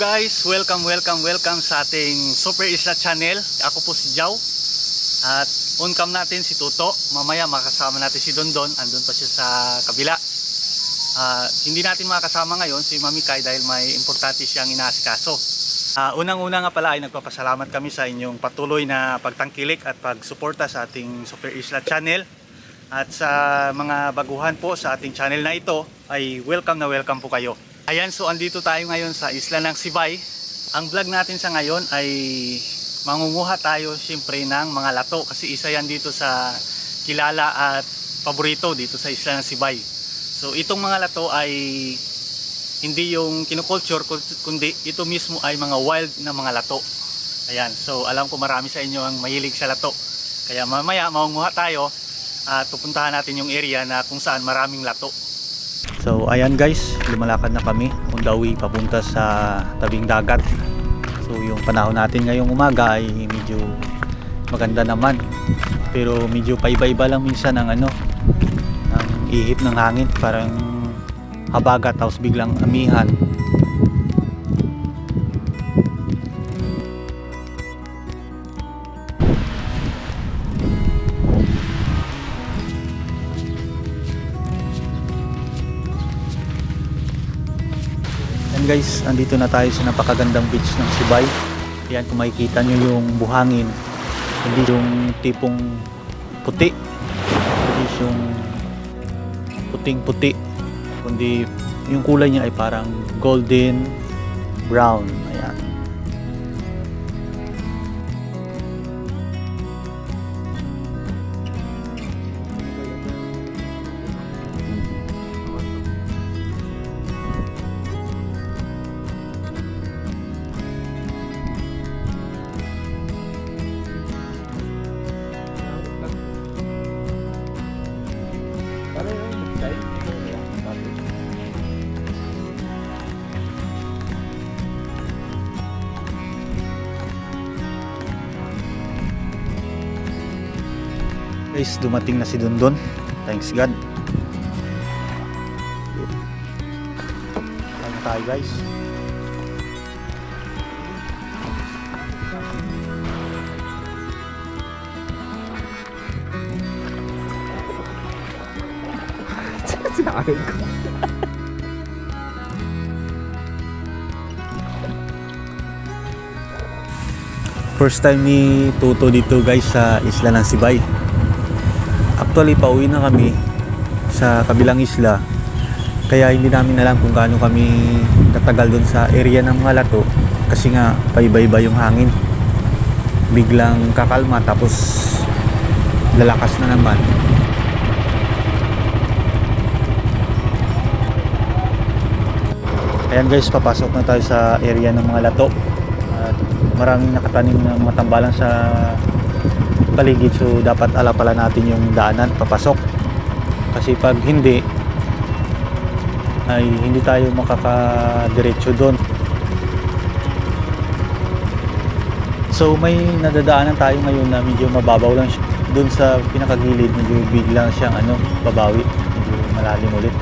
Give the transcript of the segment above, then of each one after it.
guys, welcome, welcome, welcome sa ating Super Isla Channel. Ako po si Jow. At on cam natin si Tuto. Mamaya makasama natin si Dondon. Andun pa siya sa kabila. Ah, hindi natin makasama ngayon si Mami Kai dahil may importante siyang inaasikaso. Ah, Unang-una nga pala ay nagpapasalamat kami sa inyong patuloy na pagtangkilik at pagsuporta sa ating Super Isla Channel. At sa mga baguhan po sa ating channel na ito ay welcome na welcome po kayo. Ayan, so andito tayo ngayon sa isla ng Sibay. Ang vlog natin sa ngayon ay mangunguha tayo siyempre ng mga lato kasi isa yan dito sa kilala at paborito dito sa isla ng Sibay. So itong mga lato ay hindi yung kinukulture kundi ito mismo ay mga wild na mga lato. Ayan, so alam ko marami sa inyo ang mahilig sa lato. Kaya mamaya mangunguha tayo at pupuntahan natin yung area na kung saan maraming lato. So ayan guys, lumalakad na kami on the way papunta sa tabing dagat. So yung panahon natin ngayong umaga ay medyo maganda naman. Pero medyo paiba-iba lang minsan ang ano, ang ihip ng hangin, parang habagat tapos biglang amihan. Guys, andito na tayo sa napakagandang beach ng Sibay. Yan kung makikita nyo yung buhangin, hindi yung tipong puti, hindi yung puting puti, kundi yung kulay niya ay parang golden brown. Ayan. Guys, dumating na si Dundon. Thanks God. Na tayo guys. Sinabi ko. First time ni Tuto dito guys sa isla ng Sibay. Actually, pauwi na kami sa kabilang isla. Kaya hindi namin alam kung gaano kami natagal doon sa area ng mga lato. Kasi nga, paiba-iba yung hangin. Biglang kakalma tapos lalakas na naman. Ayan guys, papasok na tayo sa area ng mga lato. At maraming nakatanim na mga tambalan sa paligid so dapat alam pala natin yung daanan papasok. Kasi pag hindi ay hindi tayo makakadiretso doon. So may nadadaanan tayo ngayon na medyo mababaw lang siya. Doon sa pinakagilid medyo biglang siyang ano babawi. Medyo malalim ulit.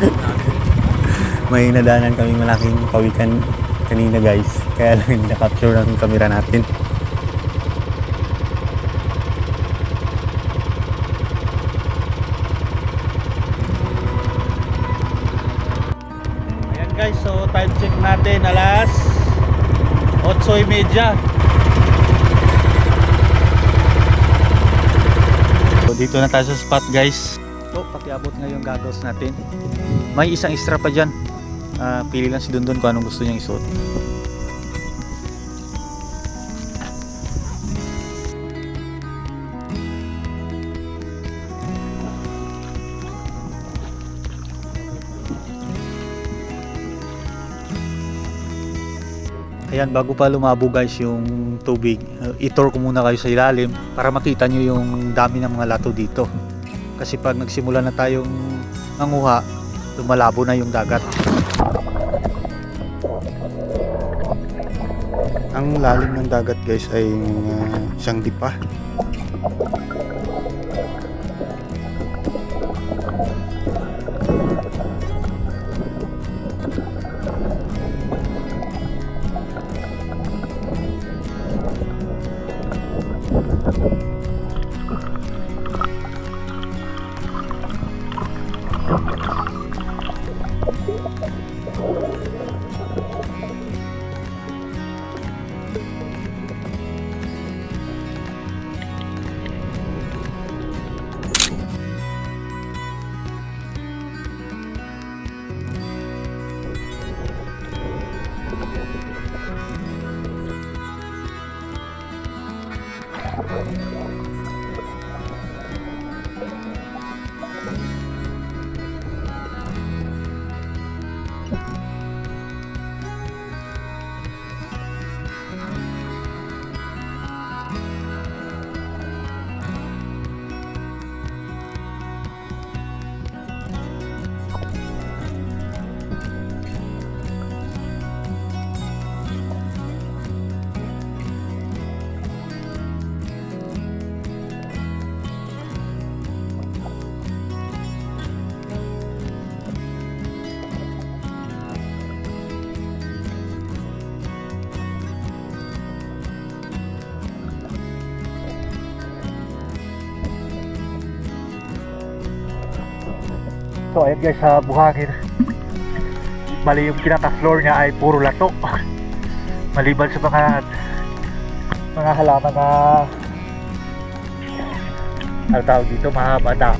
May nadaanan kami malaking pawikan kanina guys. Kaya lang hindi na-capture ng camera natin. Ayan guys. So time check natin. Alas 8.30 so dito na tayo sa spot guys. So pakiabot nga yung goggles natin. May isang extra pa dyan Ah, pili lang si Dundon kung anong gusto niyang isuot. Ayan, bago pa lumabo guys yung tubig, uh, itor ko muna kayo sa ilalim para makita nyo yung dami ng mga lato dito. Kasi pag nagsimula na tayong manguha, lumalabo na yung dagat. Ang lalim ng dagat guys ay uh, siyang dipa. So ayan guys sa buhangin. Bali yung tinatas floor niya ay puro lato. Maliban sa mga mga halaman na ano tawag dito mahaba na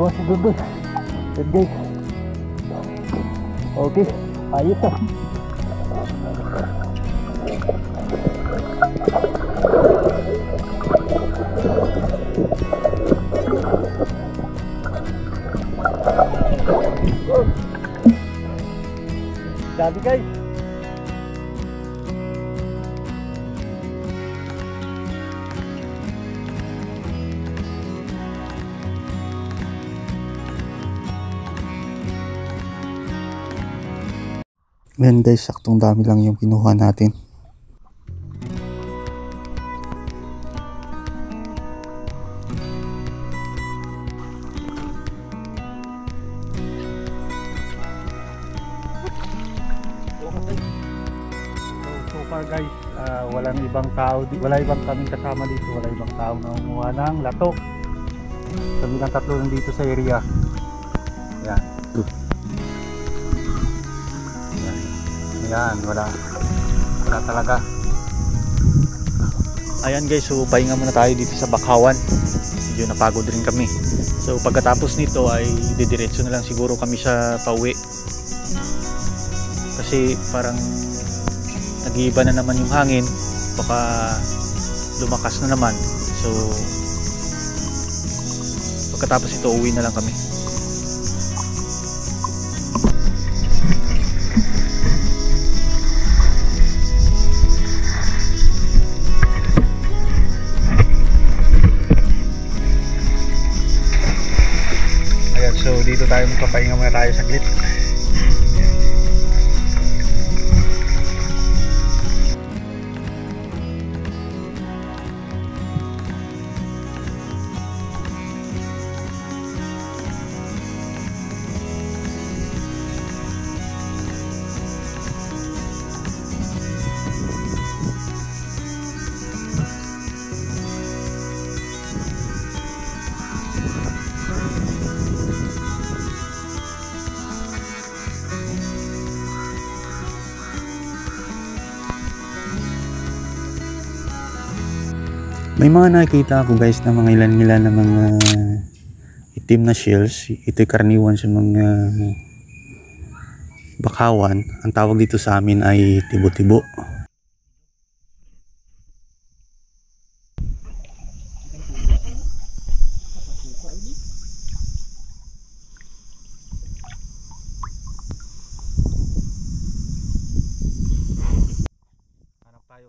Dami ko si Dudut. Good guys. Okay. Ayos Ayan guys, saktong dami lang yung kinuha natin. Far guys, walang ibang tao, wala ibang kaming kasama dito, wala ibang tao na umuha ng lato. Kami lang tatlo lang dito sa area. Yan. Yan. Yan, wala. Wala talaga. Ayan guys, so pahinga muna tayo dito sa Bakawan. Medyo napagod rin kami. So pagkatapos nito ay didiretso na lang siguro kami sa pauwi. Kasi parang nag-iiba na naman yung hangin. Baka lumakas na naman. So pagkatapos ito uwi na lang kami. Magpapahinga muna tayo saglit. May mga nakikita ako guys na mga ilan-ilan na mga itim na shells. Ito'y karaniwan sa mga bakawan. Ang tawag dito sa amin ay tibo-tibo. Hanap tayo.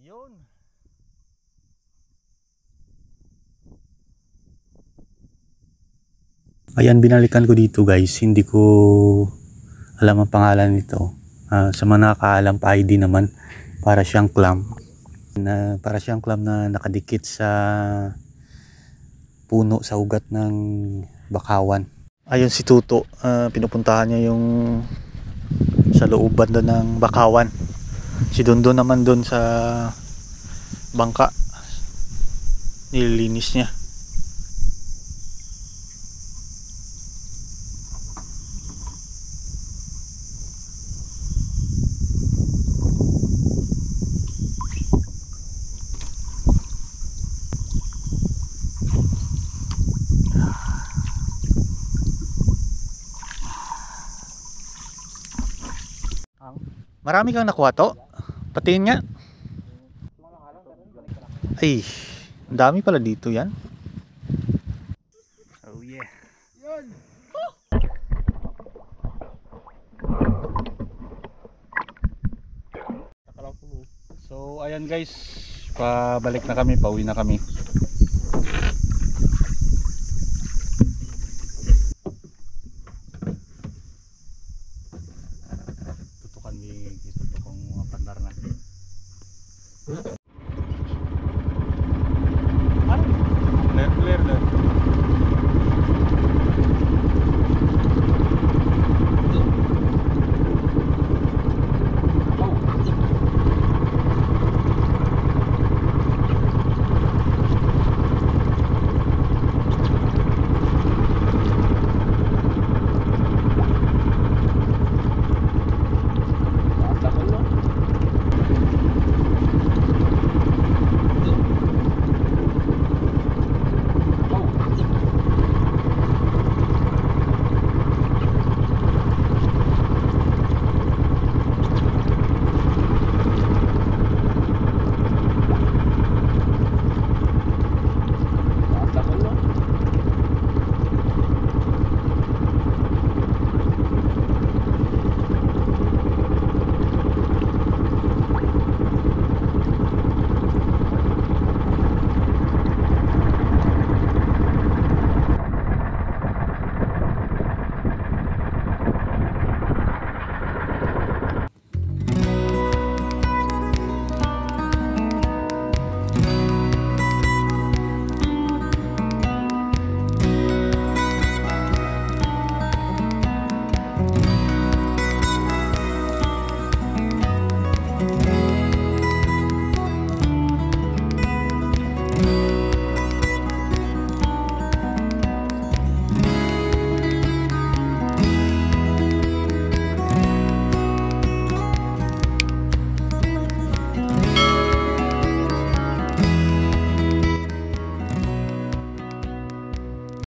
Yun. Ayan, binalikan ko dito guys. Hindi ko alam ang pangalan nito. Ah, sa mga nakakaalam pa ID naman. Para siyang clam. Na, para siyang clam na nakadikit sa puno sa ugat ng bakawan. Ayun si Tuto, ah, pinupuntahan niya yung sa looban doon ng Bakawan. Si Dondo naman doon sa bangka. Nililinis niya. Marami kang nakuha to? Patingin nga. Ay, ang dami pala dito yan. Oh yeah. So ayan guys, pabalik na kami, pauwi na kami.